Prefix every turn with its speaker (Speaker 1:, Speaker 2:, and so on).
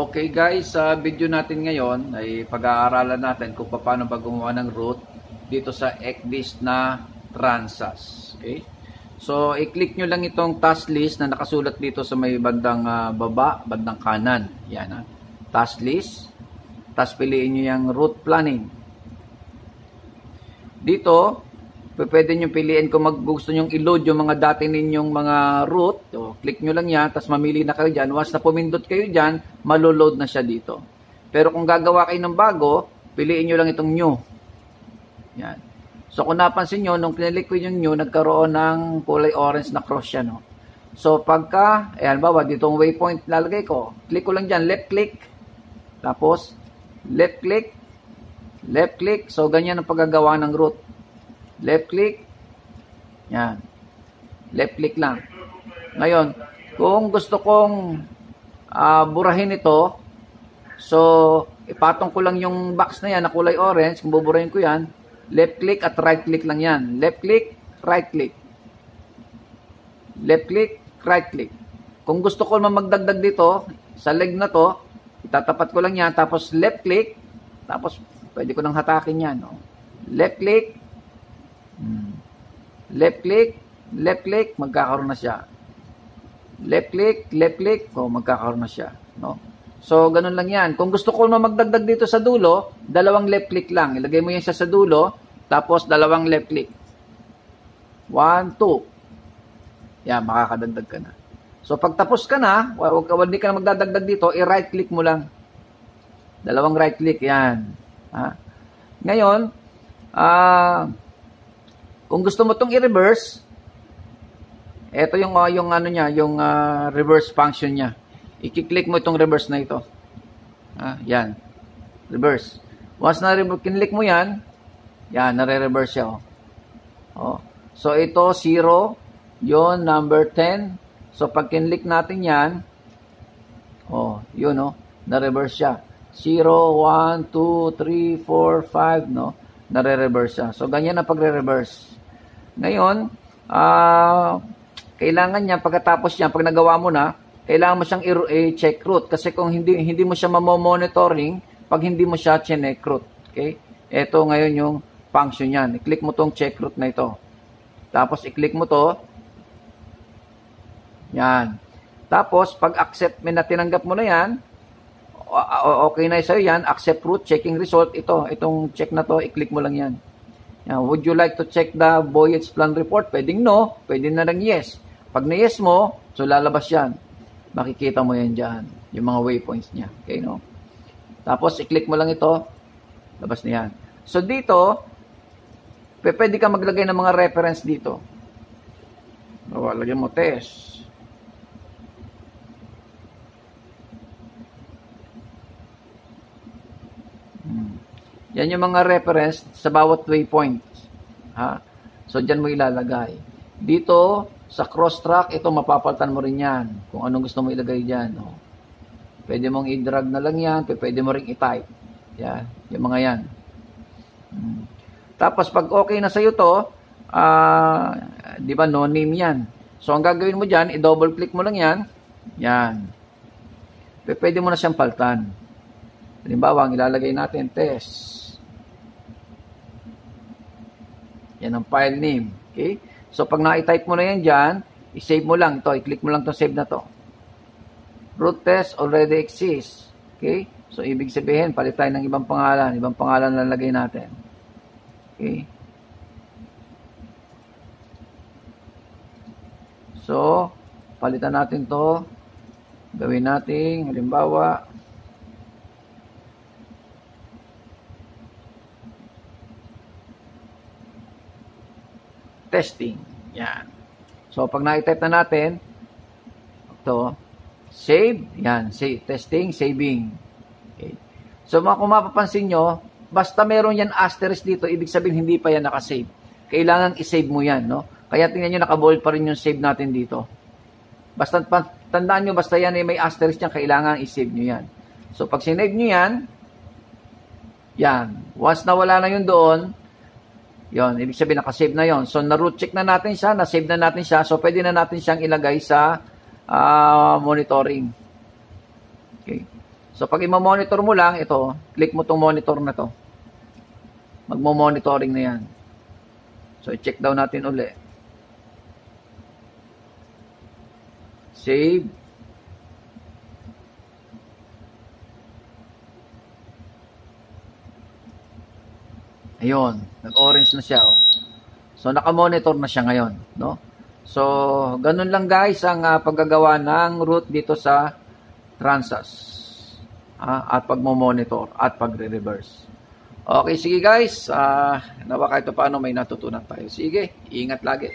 Speaker 1: Okay guys, sa video natin ngayon ay pag-aaralan natin kung paano ba gumawa ng route dito sa ECDIS na Transas. Okay? So, i-click nyo lang itong task list na nakasulat dito sa may bandang uh, baba, bandang kanan. Yan ha. Task list. Tapos piliin nyo yung route planning. Dito, pwede nyo piliin kung mag gusto nyo i-load yung mga dati ninyong mga route. So, click nyo lang yan, tapos mamili na kayo dyan. Once na pumindot kayo dyan, maloload na siya dito. Pero kung gagawa kayo ng bago, piliin nyo lang itong new. Yan. So kung napansin nyo, nung kinilik ko yung new, nagkaroon ng kulay orange na cross siya. No? So pagka, ayan bawa, ditong waypoint lalagay ko, click ko lang dyan, left click, tapos left click, left click, so ganyan ang paggagawa ng route left click, yan, left click lang. Ngayon, kung gusto kong uh, burahin ito, so, ipatong ko lang yung box na yan na kulay orange, kung buburahin ko yan, left click at right click lang yan. Left click, right click. Left click, right click. Kung gusto ko magdagdag dito, sa leg na to, itatapat ko lang yan, tapos left click, tapos pwede ko nang hatakin yan. No? Left click, Hmm. Left click, left click, magkakaroon na siya. Left click, left click, oh, magkakaroon na siya. No? So, ganun lang yan. Kung gusto ko naman magdagdag dito sa dulo, dalawang left click lang. Ilagay mo yan siya sa dulo, tapos dalawang left click. One, two. Yan, makakadagdag ka na. So, pag tapos ka na, wag, wag, hindi ka na magdadagdag dito, i-right click mo lang. Dalawang right click, yan. Ha? Ngayon, ah, uh, kung gusto mo tong i-reverse, ito yung uh, yung ano niya, yung uh, reverse function niya. I-click mo itong reverse na ito. Ah, yan. Reverse. Once na kinlik mo yan, yan, nare-reverse siya. Oh. oh. So, ito, 0. Yon number 10. So, pag kinlik natin yan, oh, yun, oh, na-reverse siya. 0, 1, 2, 3, 4, 5, no? Nare-reverse siya. So, ganyan ang pagre-reverse. Ngayon, uh, kailangan niya pagkatapos niya, pag nagawa mo na, kailangan mo siyang i-check root kasi kung hindi hindi mo siya ma-monitoring pag hindi mo siya check root. Okay? Ito ngayon yung function niyan. I-click mo tong check root na ito. Tapos i-click mo to. Yan. Tapos pag accept may na tinanggap mo na yan, okay na sa'yo yan, accept root, checking result, ito, itong check na to, i-click mo lang yan. Now, would you like to check the voyage plan report? Pwedeng no, pwedeng na lang yes. Pag na yes mo, so lalabas yan. Makikita mo yan dyan, yung mga waypoints niya. Okay, no? Tapos, i-click mo lang ito, labas na yan. So, dito, pwede ka maglagay ng mga reference dito. O, lagyan mo test. Yan yung mga reference sa bawat waypoint. Ha? So, dyan mo ilalagay. Dito, sa cross-track, ito mapapaltan mo rin yan. Kung anong gusto mo ilagay dyan. No? Pwede mong i-drag na lang yan. Pwede mo rin i-type. Yan. Yung mga yan. Hmm. Tapos, pag okay na sa'yo to, uh, di ba, no name yan. So, ang gagawin mo dyan, i-double click mo lang yan. Yan. Pwede mo na siyang paltan. Halimbawa, ang ilalagay natin, test. Yan ang file name. Okay? So, pag na-type mo na yan dyan, i-save mo lang to. I-click mo lang to save na to. Root test already exists. Okay? So, ibig sabihin, palit tayo ng ibang pangalan. Ibang pangalan na lagay natin. Okay? So, palitan natin to. Gawin natin, halimbawa, testing. Yan. So, pag na-type na natin, ito, save, yan, save, testing, saving. Okay. So, mga kung mapapansin nyo, basta meron yan asterisk dito, ibig sabihin hindi pa yan nakasave. Kailangan i-save mo yan, no? Kaya tingnan nyo, nakabold pa rin yung save natin dito. Basta, tandaan nyo, basta yan eh, may asterisk yan, kailangan i-save nyo yan. So, pag sinave nyo yan, yan. Once na wala na yun doon, Yon, ibig sabihin naka-save na yon. So na-root check na natin siya, na-save na natin siya. So pwede na natin siyang ilagay sa uh, monitoring. Okay. So pag i-monitor mo lang, ito, click mo tong monitor na to. Magmo-monitoring na yan. So i-check daw natin uli. Save. Ayun, nag-orange na siya. Oh. So naka-monitor na siya ngayon, no? So, ganun lang guys ang uh, paggagawa ng route dito sa Transas. Uh, at pagmo-monitor at pagre-reverse. Okay, sige guys. Uh, nawa kahit paano may natutunan tayo. Sige, ingat lagi.